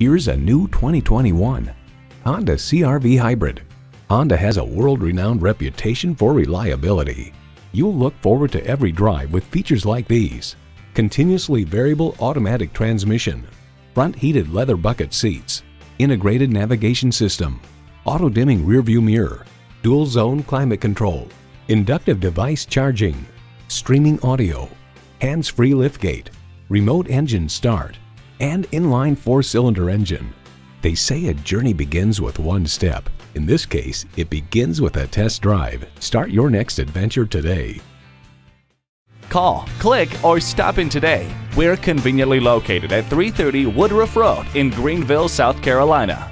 Here's a new 2021 Honda CRV Hybrid. Honda has a world-renowned reputation for reliability. You'll look forward to every drive with features like these. Continuously variable automatic transmission, front heated leather bucket seats, integrated navigation system, auto-dimming rearview mirror, dual zone climate control, inductive device charging, streaming audio, hands-free liftgate, remote engine start, and inline four-cylinder engine. They say a journey begins with one step. In this case, it begins with a test drive. Start your next adventure today. Call, click, or stop in today. We're conveniently located at 330 Woodruff Road in Greenville, South Carolina.